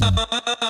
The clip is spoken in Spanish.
Bye.